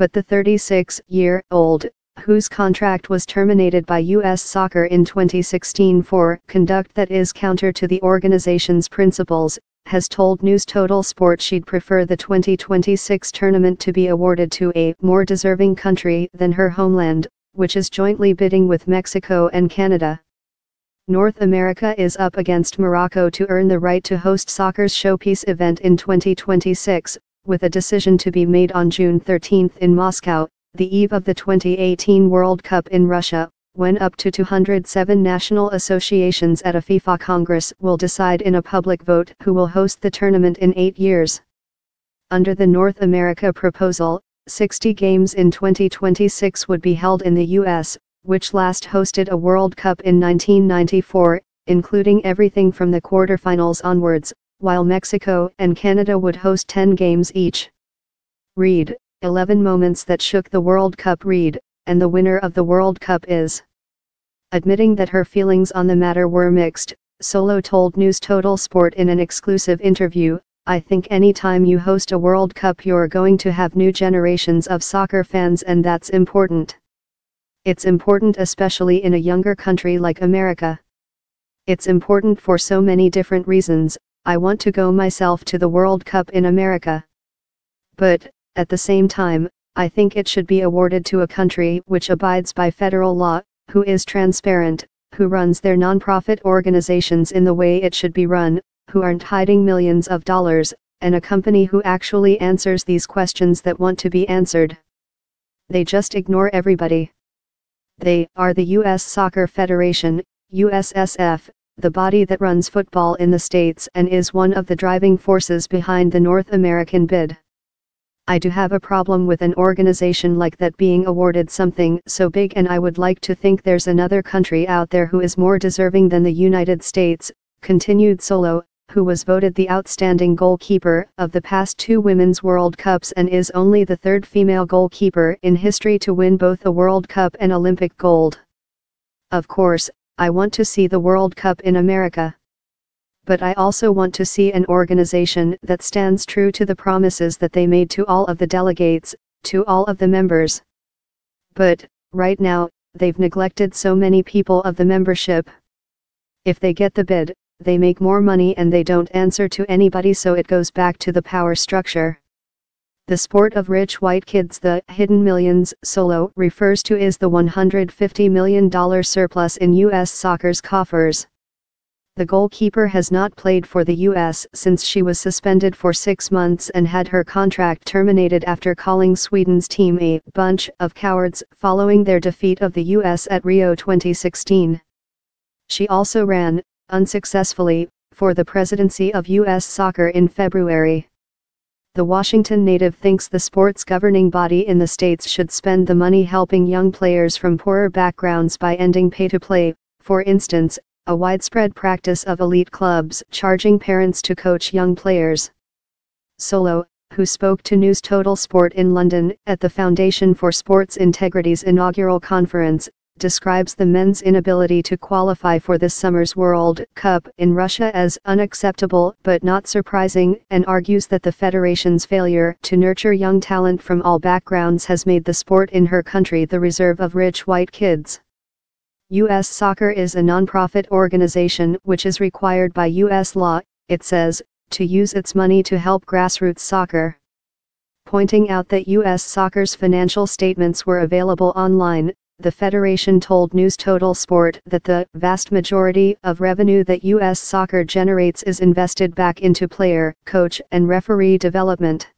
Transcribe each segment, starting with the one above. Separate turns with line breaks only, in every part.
but the 36-year-old, whose contract was terminated by U.S. Soccer in 2016 for conduct that is counter to the organization's principles, has told News Total Sport she'd prefer the 2026 tournament to be awarded to a more deserving country than her homeland, which is jointly bidding with Mexico and Canada. North America is up against Morocco to earn the right to host soccer's showpiece event in 2026, with a decision to be made on June 13 in Moscow, the eve of the 2018 World Cup in Russia, when up to 207 national associations at a FIFA Congress will decide in a public vote who will host the tournament in eight years. Under the North America proposal, 60 games in 2026 would be held in the U.S., which last hosted a World Cup in 1994, including everything from the quarterfinals onwards, while Mexico and Canada would host 10 games each. Read, 11 moments that shook the World Cup read, and the winner of the World Cup is. Admitting that her feelings on the matter were mixed, Solo told News Total Sport in an exclusive interview, I think anytime you host a World Cup you're going to have new generations of soccer fans and that's important. It's important especially in a younger country like America. It's important for so many different reasons, I want to go myself to the World Cup in America. But, at the same time, I think it should be awarded to a country which abides by federal law, who is transparent, who runs their nonprofit organizations in the way it should be run, who aren't hiding millions of dollars, and a company who actually answers these questions that want to be answered. They just ignore everybody. They are the U.S. Soccer Federation, USSF, the body that runs football in the States and is one of the driving forces behind the North American bid. I do have a problem with an organization like that being awarded something so big and I would like to think there's another country out there who is more deserving than the United States, continued Solo, who was voted the outstanding goalkeeper of the past two Women's World Cups and is only the third female goalkeeper in history to win both a World Cup and Olympic gold. Of course, I want to see the World Cup in America. But I also want to see an organization that stands true to the promises that they made to all of the delegates, to all of the members. But, right now, they've neglected so many people of the membership. If they get the bid, they make more money and they don't answer to anybody so it goes back to the power structure. The sport of rich white kids the hidden millions solo refers to is the $150 million surplus in U.S. soccer's coffers. The goalkeeper has not played for the U.S. since she was suspended for six months and had her contract terminated after calling Sweden's team a bunch of cowards following their defeat of the U.S. at Rio 2016. She also ran, unsuccessfully, for the presidency of U.S. Soccer in February the Washington native thinks the sports governing body in the states should spend the money helping young players from poorer backgrounds by ending pay to play, for instance, a widespread practice of elite clubs charging parents to coach young players. Solo, who spoke to News Total Sport in London at the Foundation for Sports Integrity's inaugural conference, describes the men's inability to qualify for this summer's World Cup in Russia as unacceptable but not surprising and argues that the federation's failure to nurture young talent from all backgrounds has made the sport in her country the reserve of rich white kids. U.S. Soccer is a nonprofit organization which is required by U.S. law, it says, to use its money to help grassroots soccer. Pointing out that U.S. Soccer's financial statements were available online, the Federation told News Total Sport that the vast majority of revenue that U.S. soccer generates is invested back into player, coach, and referee development.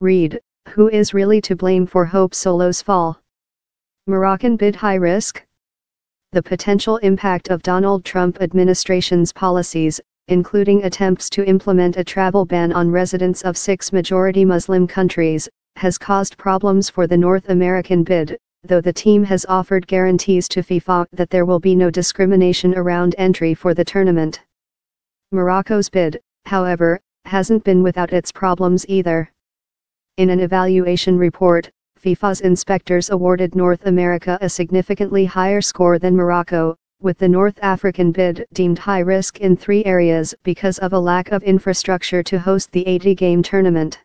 Read, who is really to blame for Hope Solo's fall? Moroccan bid high risk? The potential impact of Donald Trump administration's policies, including attempts to implement a travel ban on residents of six majority Muslim countries, has caused problems for the North American bid, though the team has offered guarantees to FIFA that there will be no discrimination around entry for the tournament. Morocco's bid, however, hasn't been without its problems either. In an evaluation report, FIFA's inspectors awarded North America a significantly higher score than Morocco, with the North African bid deemed high risk in three areas because of a lack of infrastructure to host the 80-game tournament.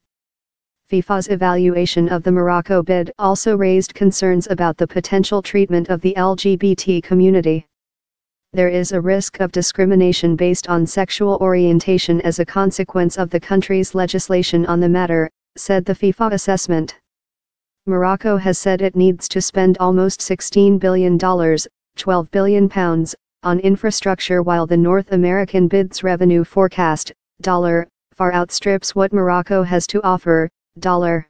FIFA's evaluation of the Morocco bid also raised concerns about the potential treatment of the LGBT community. There is a risk of discrimination based on sexual orientation as a consequence of the country's legislation on the matter, said the FIFA assessment. Morocco has said it needs to spend almost $16 billion, 12 billion pounds, on infrastructure while the North American bid's revenue forecast, dollar, far outstrips what Morocco has to offer, dollar.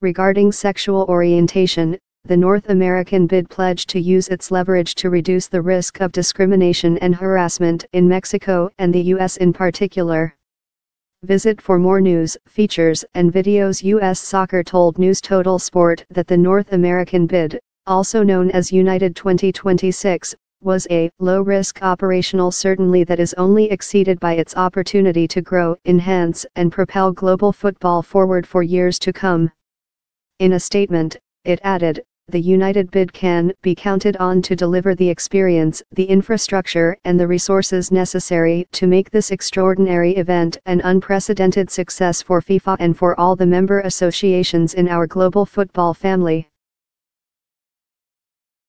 Regarding sexual orientation, the North American bid pledged to use its leverage to reduce the risk of discrimination and harassment in Mexico and the U.S. in particular. Visit for more news, features, and videos. U.S. Soccer told News Total Sport that the North American bid, also known as United 2026, was a low-risk operational certainly that is only exceeded by its opportunity to grow, enhance and propel global football forward for years to come. In a statement, it added, the United bid can be counted on to deliver the experience, the infrastructure and the resources necessary to make this extraordinary event an unprecedented success for FIFA and for all the member associations in our global football family.